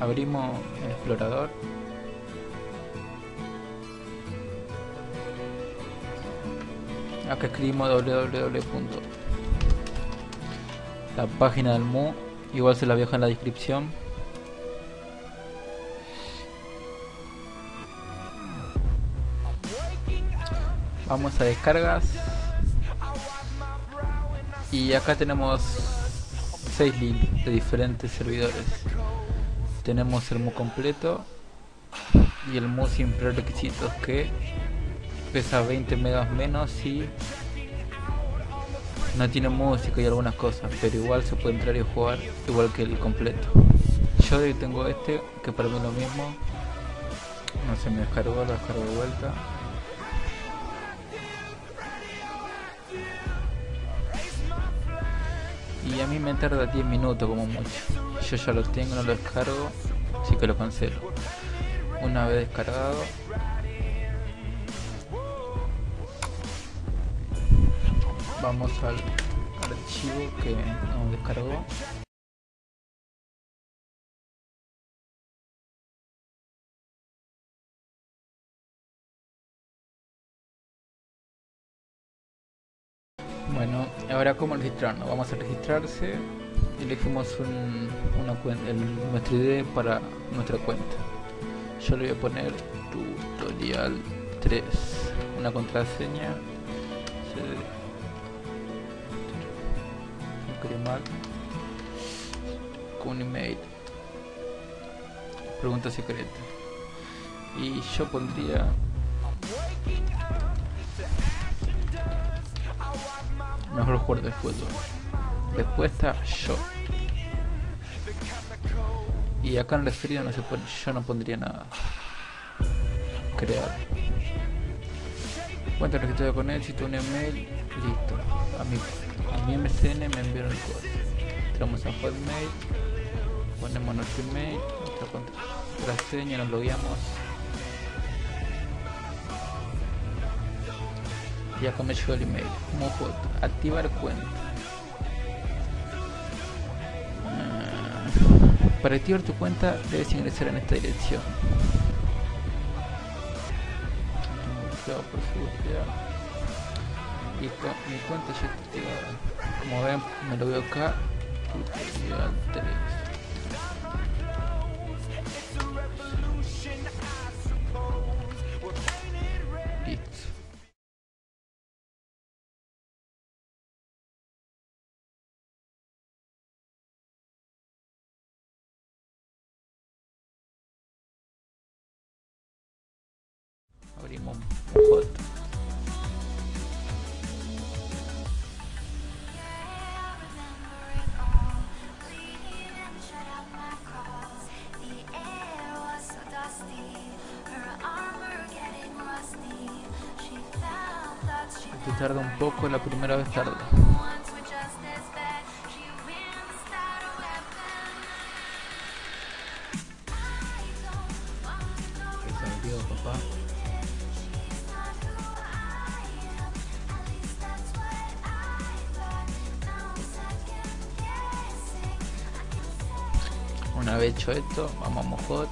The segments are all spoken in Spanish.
abrimos el explorador. Acá escribimos www. la página del mu. Igual se la dejo en la descripción. Vamos a descargas. Y acá tenemos 6 links de diferentes servidores tenemos el mu completo y el mu sin prerequisitos que pesa 20 megas menos y no tiene música y algunas cosas pero igual se puede entrar y jugar igual que el completo. Yo tengo este que para mí es lo mismo. No se me descargó, lo descargo de vuelta y a mí me tarda 10 minutos como mucho. Yo ya lo tengo, no lo descargo así que lo cancelo. Una vez descargado. Vamos al archivo que nos descargó Vamos a registrarse. Elegimos un, una cuenta, el, nuestra ID para nuestra cuenta. Yo le voy a poner tutorial 3. Una contraseña. mal. Con un email. Pregunta secreta. Y yo pondría mejor jugador de fútbol. Después está yo. Y acá en referido no se pone, yo no pondría nada. Crear. Cuenta registrada con éxito, un email, listo. A mi, a mi MCN me enviaron el código. Entramos a Hotmail, ponemos nuestro email, nuestra contraseña, nos logueamos. Ya llegó el email. Como foto, activar cuenta. Uh, para activar tu cuenta debes ingresar en esta dirección. Por seguridad. Y mi cuenta ya está activada. Como ven, me lo veo acá. Tarda un poco, la primera vez tarda. Una vez hecho esto, vamos a Mojot.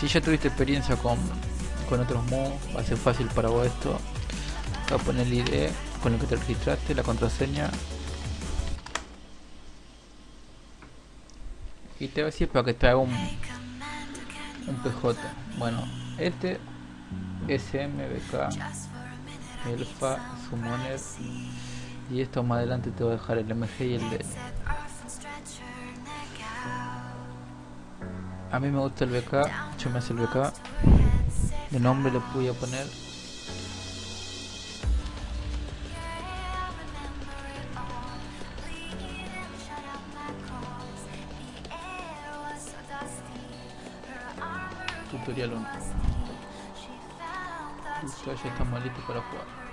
Si ya tuviste experiencia con, con otros mods, va a ser fácil para vos esto. Voy a poner el ID con el que te registraste, la contraseña. Y te va a decir para que te haga un, un PJ. Bueno, este SMBK Elfa Summoner y esto más adelante te voy a dejar el MG y el D. A mí me gusta el BK, yo me hace el BK. De nombre le voy a poner. Tutorial 1. Listo, ya estamos listos para jugar.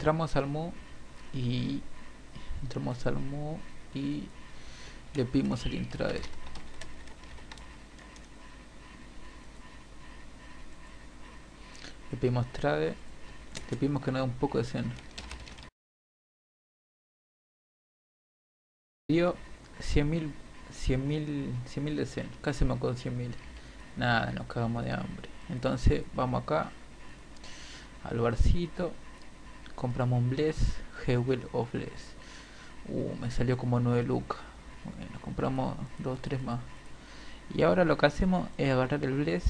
Entramos al mu y entramos al y le pedimos el intraday. Le pedimos trade le pedimos que nos dé un poco de zen dio 100.000 100.000 100.000 de zen casi me acuerdo 100.000 nada nos cagamos de hambre. Entonces vamos acá al barcito compramos un bless Hewell of Bless. Uh, me salió como 9 lucas. Bueno compramos 2 3 más. Y ahora lo que hacemos es agarrar el bless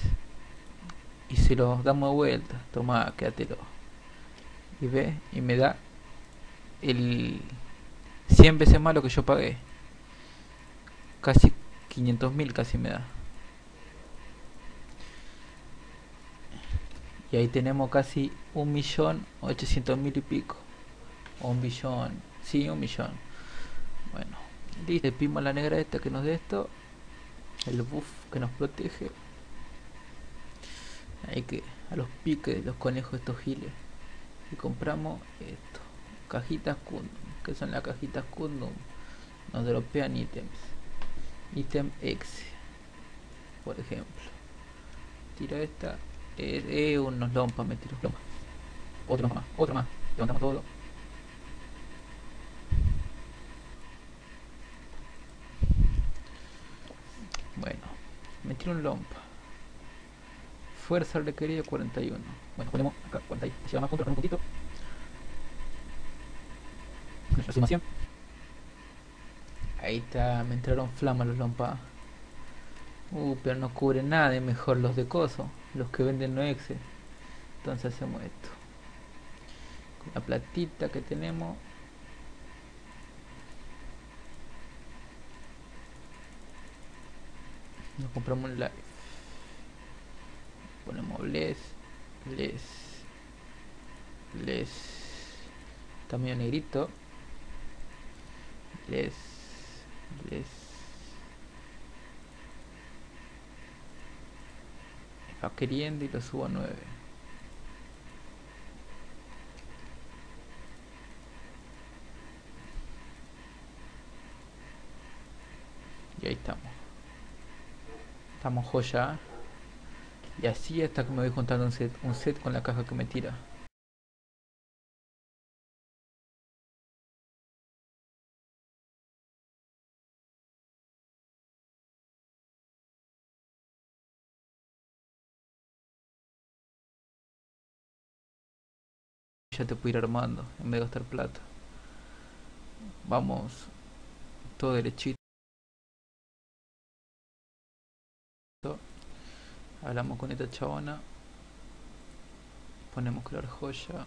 y se lo damos vuelta. Toma quédatelo. Y ve y me da el 100 veces más lo que yo pagué. Casi 500 mil casi me da y ahí tenemos casi un millón ochocientos mil y pico. Un billón sí un millón. Bueno listo. Le pimos la negra esta que nos dé esto. El buff que nos protege. Hay que a los piques los conejos estos giles. Y compramos esto. Cajitas Kundum. Que son las cajitas Kundum nos dropean ítems. Ítem X por ejemplo. Tira esta eh, eh, unos lompas me tiro lompas otro más otro más. Levantamos todo. Bueno me tiro un lompa. Fuerza requerida 41 bueno ponemos acá 40 si va más puntos un puntito. Estimación ahí está me entraron flamas los lompas uh pero no cubre nada es mejor los de coso. Los que venden no exe entonces hacemos esto. Con la platita que tenemos. Nos compramos un live ponemos bless bless bless tamaño negrito. Bless bless va queriendo y lo subo a 9 y ahí estamos. Estamos joya. Y así hasta que me voy juntando un set, un set con la caja que me tira te puedo ir armando en vez de gastar plata. Vamos todo derechito. Hablamos con esta chabona. Ponemos color joya.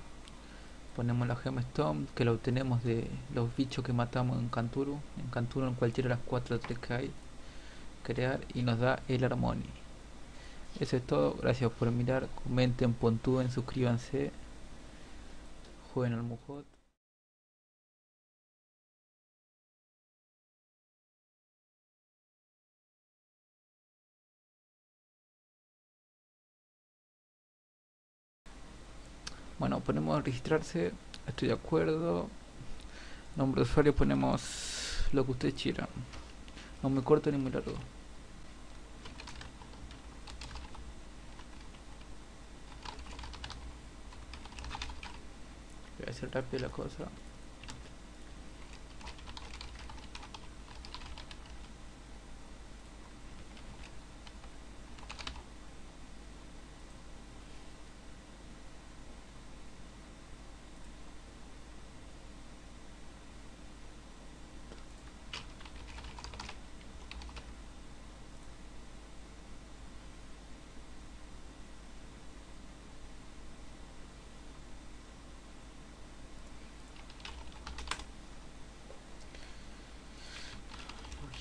Ponemos la gemstone que la obtenemos de los bichos que matamos en Canturu. En Canturu en cualquiera de las 4 o 3 que hay crear y nos da el Harmony eso es todo, gracias por mirar. Comenten, puntúen, suscríbanse jueguen al Mujot bueno ponemos registrarse estoy de acuerdo. Nombre de usuario ponemos lo que ustedes quieran. No muy corto ni muy largo voy a hacer rápido la cosa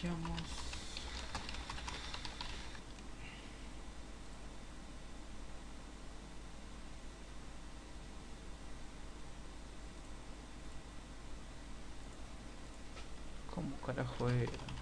Bloqueamos. ¿Cómo carajo era?